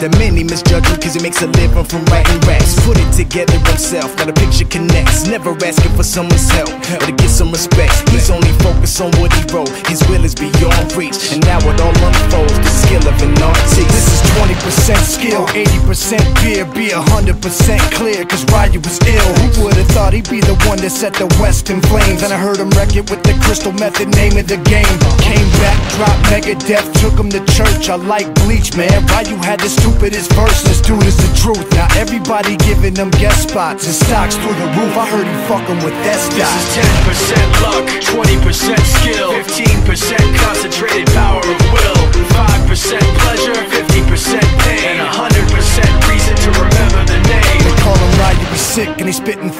That many misjudge him cause he makes a living from writing raps. Put it together himself, got a picture connects. Never asking for someone's help or to get some respect He's only focused on what he wrote. His will is beyond reach. And now it all unfolds, the skill of an artist. This is 20% skill, 80% beer Be 100% clear, cause Ryu was ill. Who would've thought he'd be the one that set the West in flames? And I heard him wreck it with the crystal method, name of the game. Came back, dropped Megadef, took him to church. I like Bleach, man, Ryu had the stupidest verse This dude is the truth, now everybody giving them guest spots And stocks through the roof, I heard he fucking with that This is 10% luck, 20% skill 15% concentrated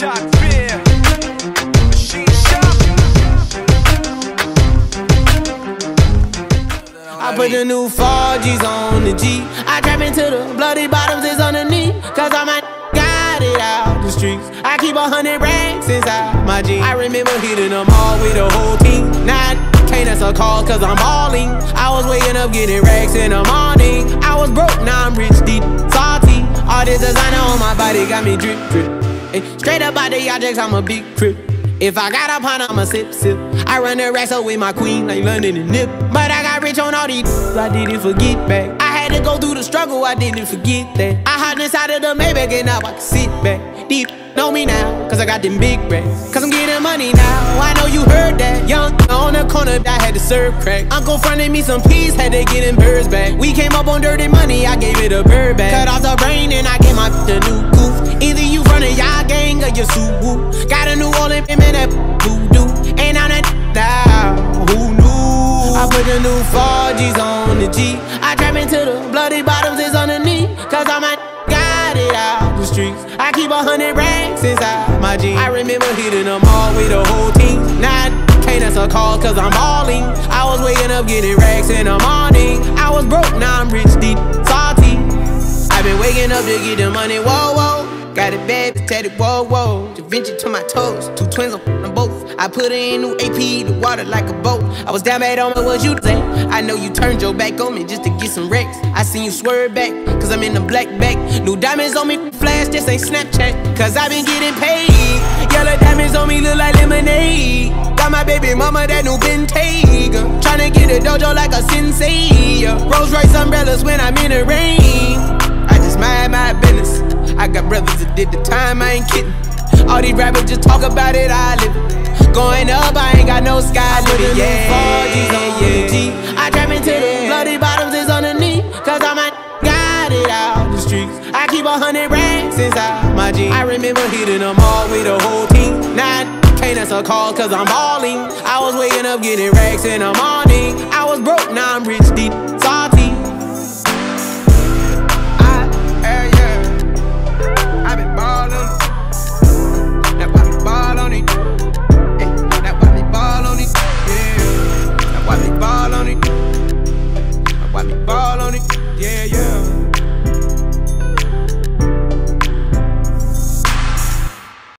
Machine I put the new 4Gs on the G. I trap into the bloody bottoms is underneath. Cause I might got it out the streets. I keep a hundred racks inside my jeans. I remember hitting them all with the whole team. Now I can't answer calls cause I'm balling. I was waking up getting racks in the morning. I was broke, now I'm rich, deep, salty. All this designer on my body got me drip, drip. Ay, straight up out the objects, I'm a big crip. If I got a pint, I'ma sip, sip. I run the racks with my queen, like London and Nip. But I got rich on all these, I didn't forget back. I had to go through the struggle, I didn't forget that. I hopped inside of the Maybach and now I can sit back. Deep, know me now, cause I got them big racks. Cause I'm getting money now, I know you heard that. Young, on the corner, I had to serve crack. Uncle fronted me some peas, had to get them birds back. We came up on dirty money, I gave it a bird back. Cut off the brain and I gave my the new goof. Y'all gang or you Suwu. Got a New Orleans women that voodoo. And I'm that down, who knew? I put the new 4Gs on the G. I trap into the bloody bottoms is underneath. Cause I'm got it out the streets. I keep a hundred racks inside my jeans. I remember hitting them all with the whole team. Now can't answer calls cause I'm balling. I was waking up getting racks in the morning. I was broke, now I'm rich, deep, salty. I've been waking up to get the money, whoa. Got it bad, tatted, whoa, whoa. Da Vinci to my toes, two twins on them both. I put in new AP, the water like a boat. I was down bad on me, what you say? I know you turned your back on me just to get some wrecks. I seen you swerve back, cause I'm in the black back. New diamonds on me, flash, this ain't Snapchat. Cause I been getting paid. Yellow diamonds on me look like lemonade. Got my baby mama that new Bentayga. Tryna get a dojo like a sensei. Rolls Royce umbrellas when I'm in the rain. I just mind my business. I got brothers that did the time, I ain't kidding. All these rappers just talk about it, I live it. Going up, I ain't got no sky limit. Yeah, on the G. I trap into the bloody bottoms is underneath. Cause I'm a got it out the streets. I keep a hundred racks inside my jeans. I remember hitting them all with the whole team. Now can't answer calls cause I'm balling. I was waking up getting racks in the morning. I was broke,